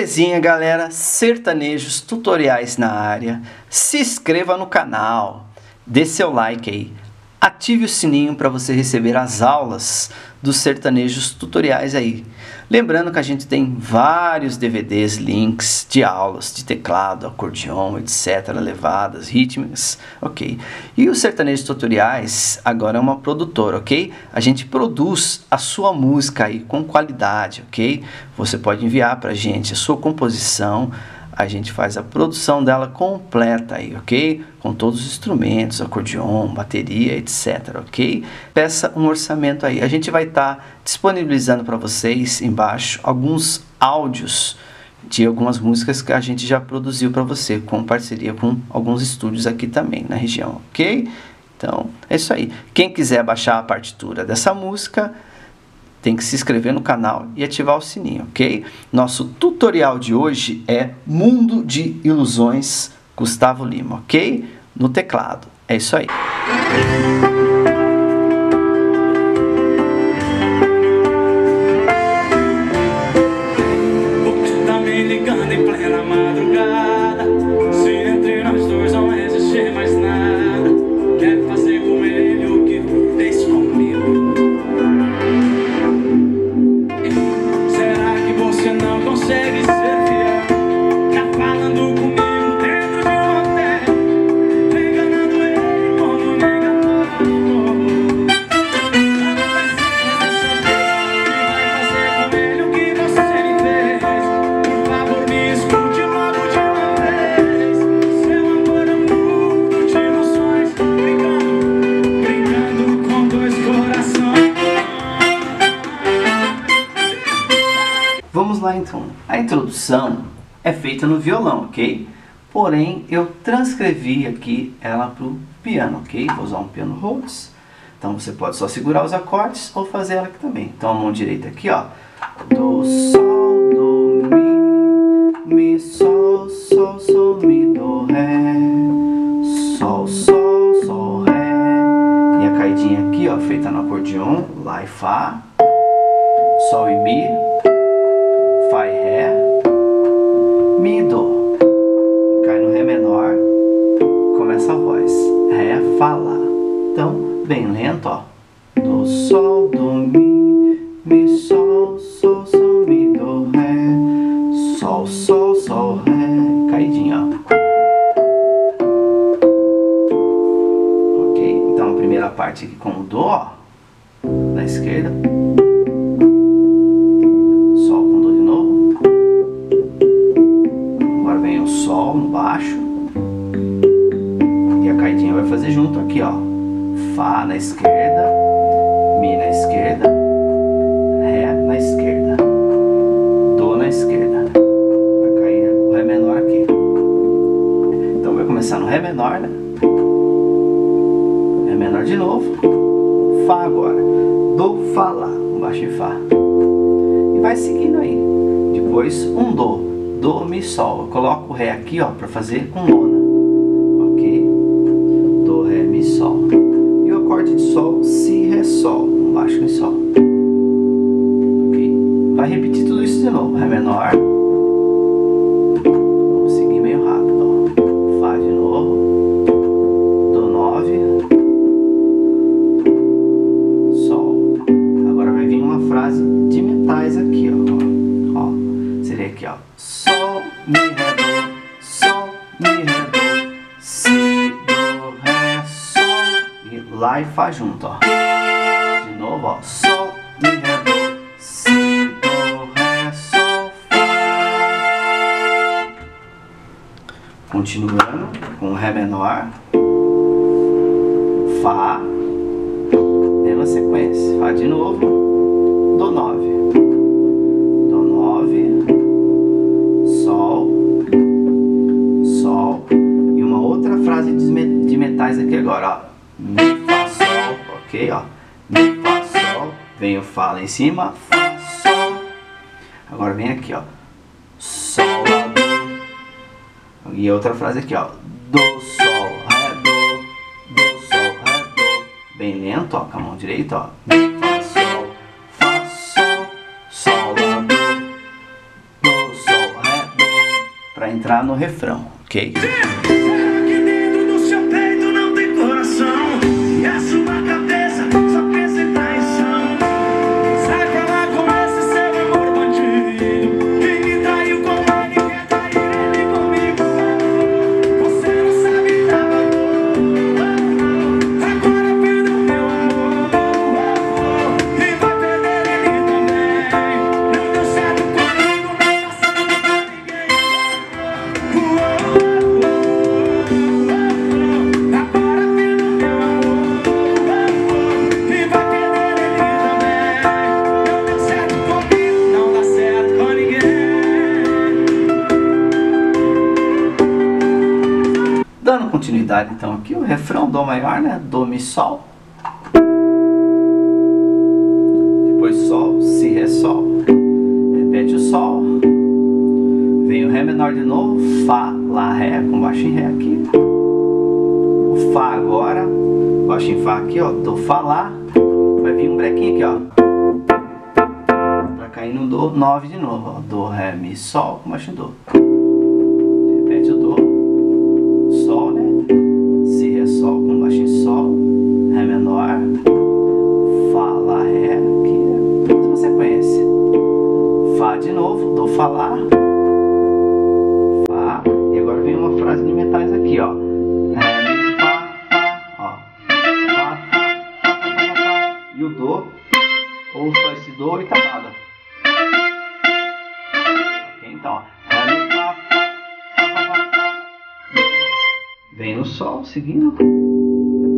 Belezinha, galera? Sertanejos tutoriais na área. Se inscreva no canal, dê seu like aí, ative o sininho para você receber as aulas dos sertanejos tutoriais aí. Lembrando que a gente tem vários DVDs, links de aulas de teclado, acordeon, etc, levadas, rítmicas, ok? E os sertanejos tutoriais agora é uma produtora, ok? A gente produz a sua música aí com qualidade, ok? Você pode enviar para a gente a sua composição, a gente faz a produção dela completa aí, ok? Com todos os instrumentos, acordeon, bateria, etc, ok? Peça um orçamento aí. A gente vai estar tá disponibilizando para vocês embaixo alguns áudios de algumas músicas que a gente já produziu para você, com parceria com alguns estúdios aqui também na região, ok? Então, é isso aí. Quem quiser baixar a partitura dessa música, tem que se inscrever no canal e ativar o sininho, ok? Nosso tutorial de hoje é Mundo de Ilusões Gustavo Lima, ok? No teclado. É isso aí. Introdução é feita no violão, ok? Porém, eu transcrevi aqui ela para o piano, ok? Vou usar um piano Rhodes. Então você pode só segurar os acordes ou fazer ela aqui também. Então a mão direita aqui, ó. Do, sol, do, mi, mi, sol, sol, sol, mi, do, ré. Sol, sol, sol, ré. E a caidinha aqui, ó, feita no acordeon, lá e fá. Sol e mi. Bem lento, ó. Do, Sol, Do, Mi, Mi, Sol, Sol, Sol, Mi, Do, Ré. Sol, Sol, Sol, Ré. Caidinha, ó. Ok? Então, a primeira parte aqui com o Dó, ó. Na esquerda. Sol no baixo. E a caidinha vai fazer junto aqui, ó. Fá na esquerda, Mi na esquerda, Ré na esquerda, Dó na esquerda. Vai cair o Ré menor aqui. Então vai começar no Ré menor, né? Ré menor de novo. Fá agora. Dó, Fá, Lá. Um baixo e Fá. E vai seguindo aí. Depois um Dó. Dó, Mi, Sol. Eu coloco o Ré aqui, ó, para fazer com nona. Sol, Si, Ré, Sol. Um baixo em Sol. Ok? Vai repetir tudo isso de novo. Ré menor. Vamos seguir meio rápido, ó. Fá de novo. Dó 9. Sol. Agora vai vir uma frase de metais aqui, ó. Ó. Seria aqui, ó. Sol, Mi, Ré, e e Fá junto, ó. De novo, ó. Sol, Mi, Ré, Dó, Si, Dó, Ré, Sol, Fá. Continuando com Ré menor, Fá, mesma sequência, Fá de novo, Dó 9. frase de metais aqui agora, ó. Ok, ó. Mi, Fá, Sol, vem o Fá lá em cima, Fá, Sol. Agora vem aqui, ó. Sol, Lá, Dó. E outra frase aqui, ó. Do, Sol, Ré, Dó. Do, Sol, Ré, Dó. Bem lento, ó, com a mão direita, ó. Mi, Fá, Sol, Fá, Sol, Sol, Lá, Dó. Do, Sol, Ré, vai entrar no refrão, ok? Refrão Dó maior, né? Dó, Mi, Sol. Depois Sol, Si, Ré, Sol. Repete o Sol. Vem o Ré menor de novo, Fá, Lá, Ré, com baixo em Ré aqui. O Fá agora, baixo em Fá aqui, ó, Dó, Fá, Lá. Vai vir um brequinho aqui, ó. Pra cair no Dó, 9 de novo, ó. Dó, Ré, Mi, Sol, com baixo em Dó. Falar. Fá. E agora vem uma frase de metais aqui, ó. Mi, fá, fá, ó. Fá, fá, fá, fá. E o dó. Ou só esse dó e tabada. Ok, então, ó. Fá, fá, fá. Vem no sol, seguindo.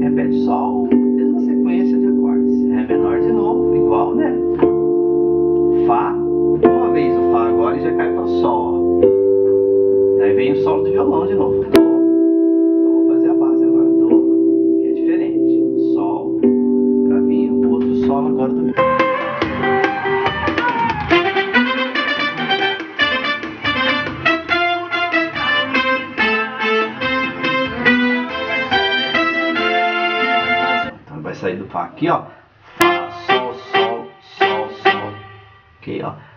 Repete sol. Mesma sequência de acordes. Ré menor de novo, igual, né? Vem o solo de violão de novo. Dó. Só vou fazer a base agora. Dó, que é diferente. Sol, para vir o outro solo agora do. Então vai sair do Fá aqui, ó. Fá, Sol, Sol, Sol, Sol. Ok, ó.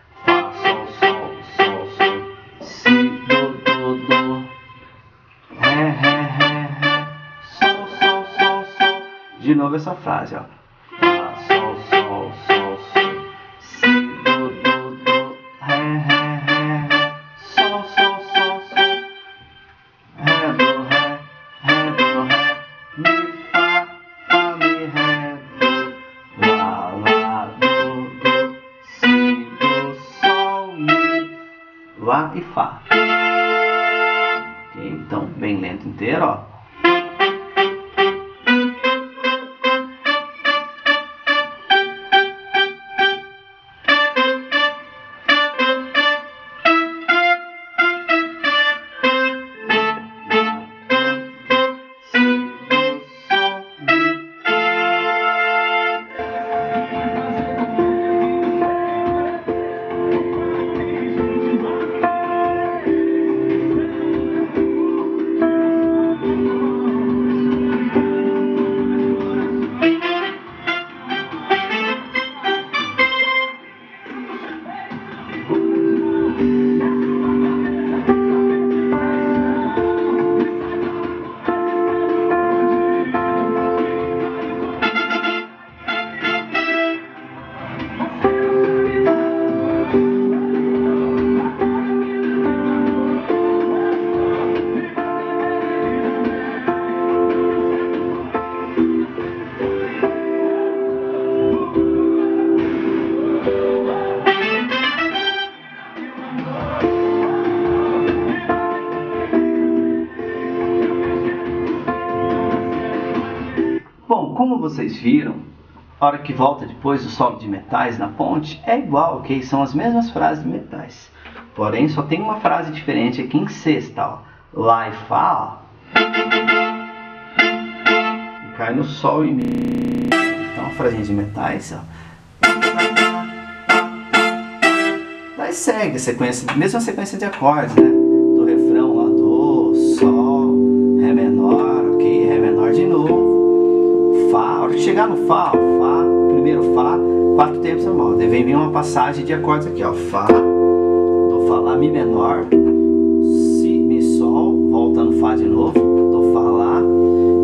De novo essa frase, ó. Como vocês viram, a hora que volta depois do solo de metais na ponte é igual, ok? São as mesmas frases de metais. Porém, só tem uma frase diferente aqui em sexta, ó. Lá e Fá, ó. E cai no Sol e Mi. Então, a frase de metais, ó. Daí segue a sequência, mesma sequência de acordes, né? Chegar no Fá, ó, Fá, primeiro Fá, quatro tempos normal. Daí vem uma passagem de acordes aqui, ó. Fá, Dó, Fá, Lá, Mi menor, Si volta no Fá de novo, do Fá lá,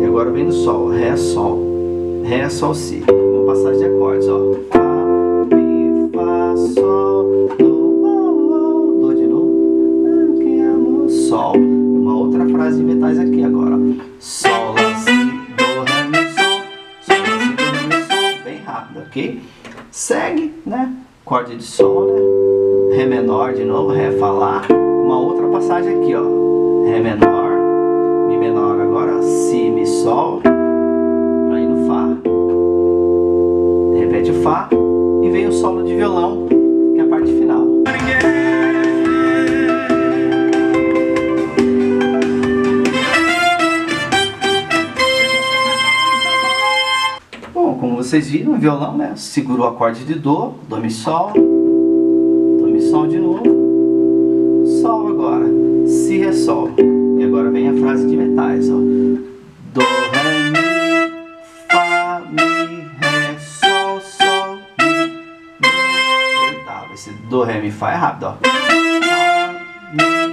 e agora vem do Sol, Ré, Sol, Ré, Sol, Si. Uma passagem de acordes, ó. Rápido, ok? Segue, né? Acorde de Sol, né? Ré menor de novo, Ré, Fá. Uma outra passagem aqui, ó. Ré menor, Mi menor agora, Si, Mi, Sol, para ir no Fá. Repete o Fá e vem o solo de violão, que é a parte final. Vocês viram, o violão, né? Segurou o acorde de Dó, Dó, Mi, Sol, Dó, Mi, Sol de novo, Sol agora, Si, Ré, Sol. E agora vem a frase de metais, ó. Do, Ré, Mi, Fá, Mi, Ré, Sol, Sol, Mi, Do, oitava. Esse Do, Ré, Mi, Fá é rápido, ó. Fá, Mi,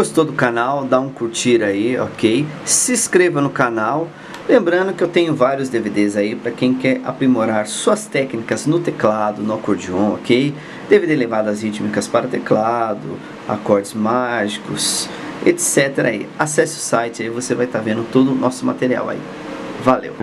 gostou do canal, dá um curtir aí, ok? Se inscreva no canal. Lembrando que eu tenho vários DVDs aí para quem quer aprimorar suas técnicas no teclado, no acordeon, ok? DVD levadas rítmicas para teclado, acordes mágicos, etc. Aí. Acesse o site aí, você vai estar tá vendo todo o nosso material aí. Valeu!